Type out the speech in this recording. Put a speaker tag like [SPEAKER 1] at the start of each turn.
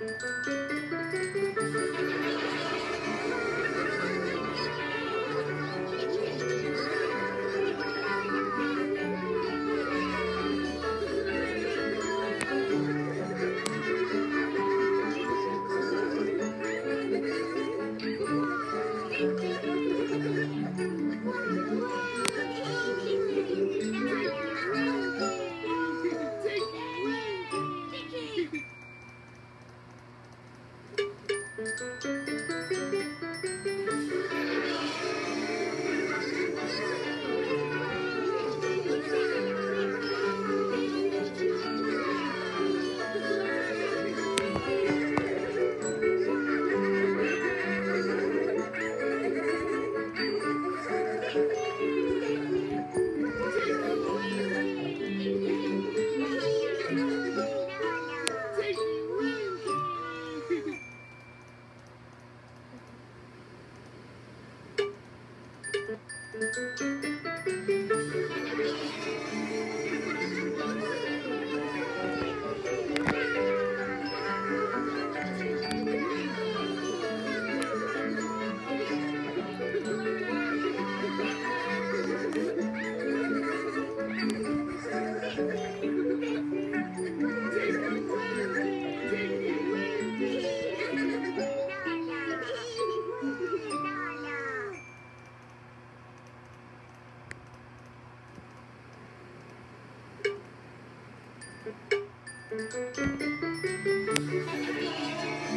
[SPEAKER 1] Música Música Música Thank you.